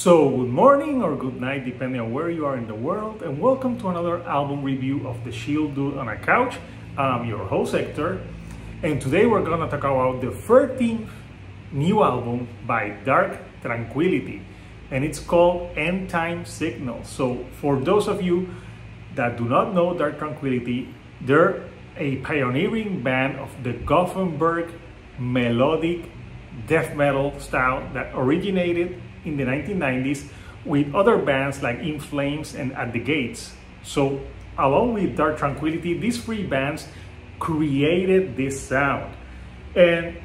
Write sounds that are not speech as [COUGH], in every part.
So, good morning or good night, depending on where you are in the world, and welcome to another album review of The Chill Dude on a Couch. I'm your host, Hector, and today we're gonna talk about the 13th new album by Dark Tranquillity, and it's called End Time Signal. So, for those of you that do not know Dark Tranquillity, they're a pioneering band of the Gothenburg melodic death metal style that originated in the 1990s with other bands like In Flames and At the Gates. So, along with Dark Tranquillity, these three bands created this sound. And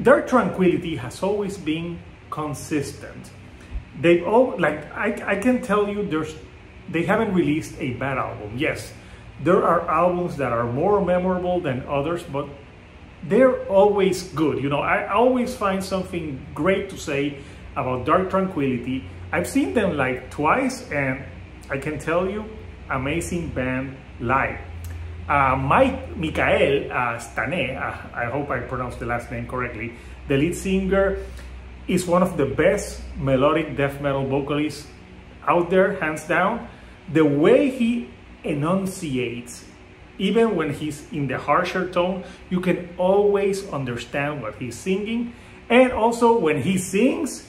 Dark Tranquillity has always been consistent. They've all like I, I can tell you there's they haven't released a bad album. Yes, there are albums that are more memorable than others, but they're always good. You know, I always find something great to say about Dark Tranquillity. I've seen them like twice and I can tell you, amazing band live. Uh, Mike Mikael uh, Stanne, uh, I hope I pronounced the last name correctly, the lead singer is one of the best melodic death metal vocalists out there, hands down. The way he enunciates, even when he's in the harsher tone, you can always understand what he's singing. And also when he sings,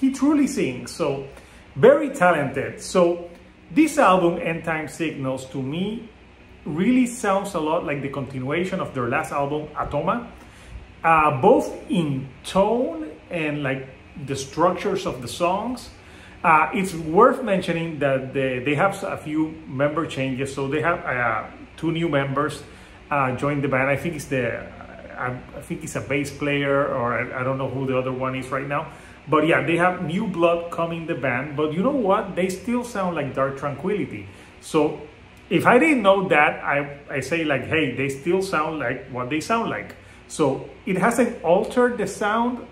he truly sings. So very talented. So this album, End Time Signals, to me, really sounds a lot like the continuation of their last album, Atoma. Uh, both in tone and like the structures of the songs. Uh, it's worth mentioning that they, they have a few member changes. So they have uh, two new members uh, join the band. I think it's the, I, I think it's a bass player or I, I don't know who the other one is right now. But yeah, they have new blood coming the band. But you know what? They still sound like Dark Tranquillity. So if I didn't know that, I, I say like, hey, they still sound like what they sound like. So it hasn't altered the sound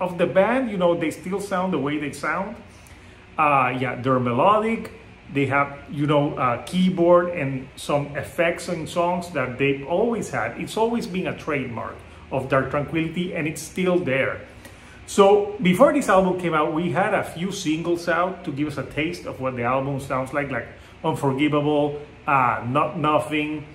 of the band. You know, they still sound the way they sound. Uh, yeah, they're melodic. They have, you know, uh, keyboard and some effects in songs that they've always had. It's always been a trademark of Dark Tranquillity and it's still there. So before this album came out, we had a few singles out to give us a taste of what the album sounds like, like Unforgivable, uh, Not Nothing,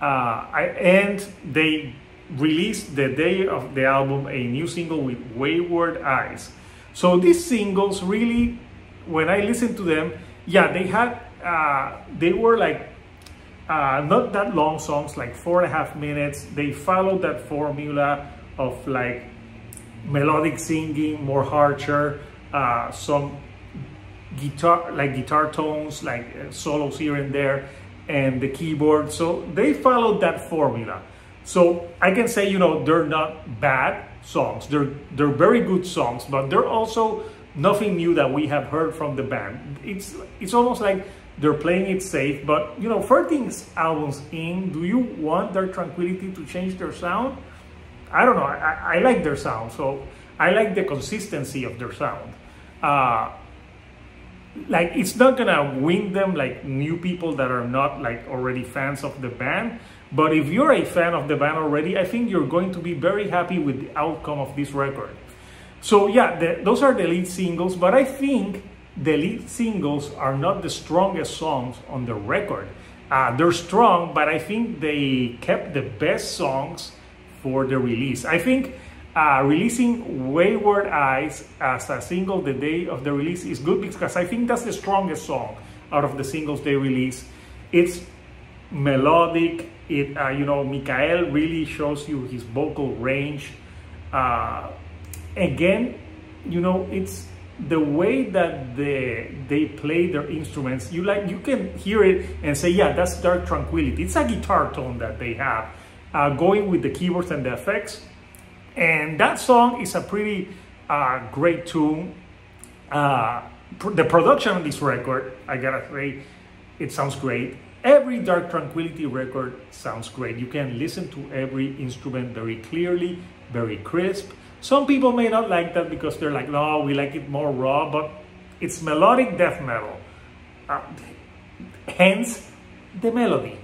uh, I, and they released the day of the album a new single with Wayward Eyes. So these singles really, when I listen to them, yeah, they had, uh, they were like uh, not that long songs, like four and a half minutes. They followed that formula of like melodic singing, more harsher, uh, some guitar, like guitar tones, like uh, solos here and there, and the keyboard. So they followed that formula. So I can say, you know, they're not bad songs. They're they're very good songs, but they're also nothing new that we have heard from the band. It's it's almost like they're playing it safe, but you know, 13 albums in, do you want their Tranquillity to change their sound? I don't know. I, I like their sound, so I like the consistency of their sound. Uh, like it's not gonna win them like new people that are not like already fans of the band. But if you're a fan of the band already, I think you're going to be very happy with the outcome of this record. So yeah, the, those are the lead singles, but I think the lead singles are not the strongest songs on the record. Uh, they're strong, but I think they kept the best songs for the release. I think uh, releasing Wayward Eyes as a single the day of the release is good because I think that's the strongest song out of the singles they release. It's melodic. It uh, you know Mikael really shows you his vocal range. Uh, again, you know it's the way that the, they play their instruments. You like you can hear it and say, yeah, that's dark tranquillity. It's a guitar tone that they have uh, going with the keyboards and the effects. And that song is a pretty uh, great tune. Uh, pr the production on this record, I gotta say, it sounds great. Every Dark Tranquillity record sounds great. You can listen to every instrument very clearly, very crisp. Some people may not like that because they're like, no, we like it more raw, but it's melodic death metal. Uh, hence the melody.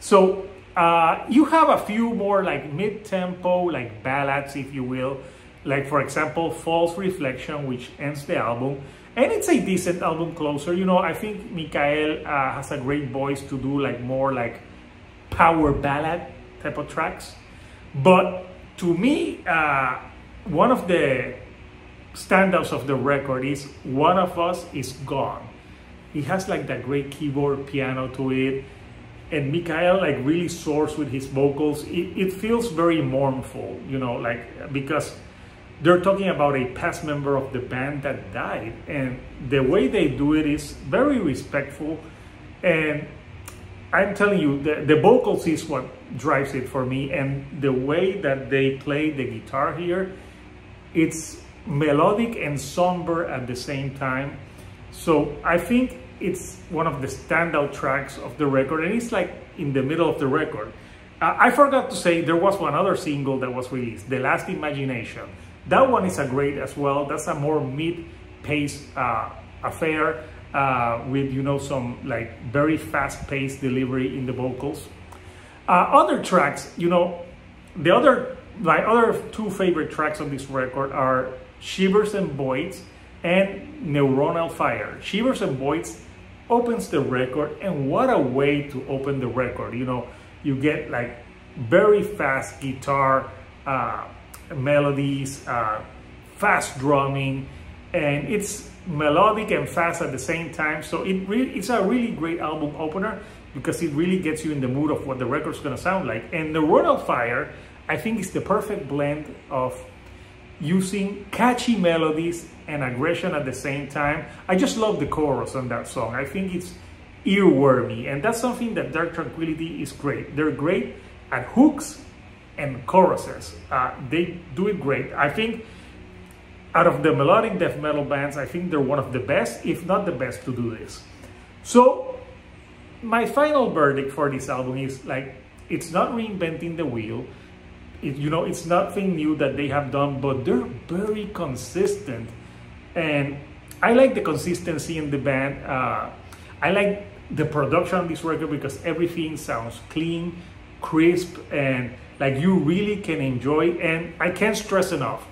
So uh, you have a few more like mid-tempo, like ballads, if you will. Like for example, False Reflection, which ends the album. And it's a decent album closer. You know, I think Mikael uh, has a great voice to do like more like power ballad type of tracks. But to me, uh, one of the standouts of the record is One of Us is Gone. It has like that great keyboard piano to it. And Mikael like really soars with his vocals. It, it feels very mournful, you know, like because they're talking about a past member of the band that died and the way they do it is very respectful. And i'm telling you the, the vocals is what drives it for me and the way that they play the guitar here it's melodic and somber at the same time. So i think it's one of the standout tracks of the record and it's like in the middle of the record. Uh, i forgot to say there was one other single that was released the last imagination that one is a great as well. That's a more mid-paced uh, affair uh, with, you know, some like very fast-paced delivery in the vocals. Uh, other tracks, you know, the other, my other two favorite tracks on this record are Shivers and Voids and Neuronal Fire. Shivers and Voids opens the record and what a way to open the record. You know, you get like very fast guitar, uh, melodies, uh, fast drumming, and it's melodic and fast at the same time. So it really, it's a really great album opener because it really gets you in the mood of what the record's gonna sound like. And Neuronal Fire, I think is the perfect blend of using catchy melodies and aggression at the same time. I just love the chorus on that song. I think it's earwormy and that's something that Dark Tranquillity is great. They're great at hooks and choruses. Uh, they do it great. I think out of the melodic death metal bands, I think they're one of the best, if not the best, to do this. So my final verdict for this album is like, it's not reinventing the wheel. It, you know, it's nothing new that they have done, but they're very consistent. And I like the consistency in the band. Uh, I like the production on this record because everything sounds clean, crisp, and like you really can enjoy. And I can't stress enough,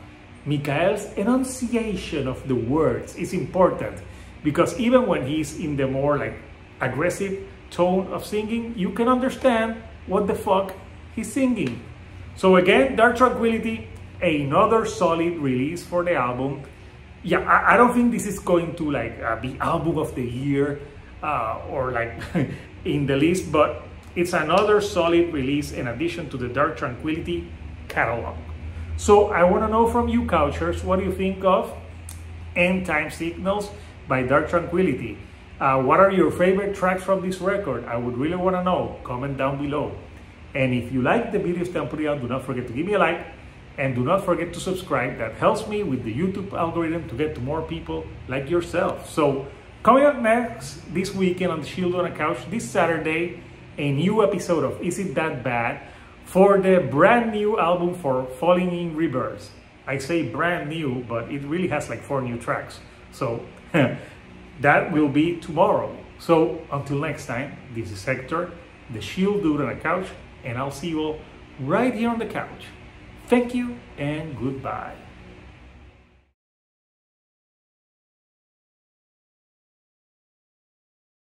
Mikael's enunciation of the words is important because even when he's in the more like aggressive tone of singing, you can understand what the fuck he's singing. So again, Dark Tranquillity, another solid release for the album. Yeah, I, I don't think this is going to like uh, be album of the year uh, or like [LAUGHS] in the list, but it's another solid release in addition to the Dark Tranquillity catalog. So I want to know from you couchers, what do you think of End Time Signals by Dark Tranquillity? Uh, what are your favorite tracks from this record? I would really want to know. Comment down below. And if you like the videos that I'm putting out, do not forget to give me a like and do not forget to subscribe. That helps me with the YouTube algorithm to get to more people like yourself. So coming up next this weekend on the Chill on a Couch this Saturday, a new episode of Is It That Bad for the brand new album for Falling in Reverse. I say brand new, but it really has like four new tracks. So [LAUGHS] that will be tomorrow. So until next time, this is Hector, the Chill Dude on the couch, and I'll see you all right here on the couch. Thank you and goodbye.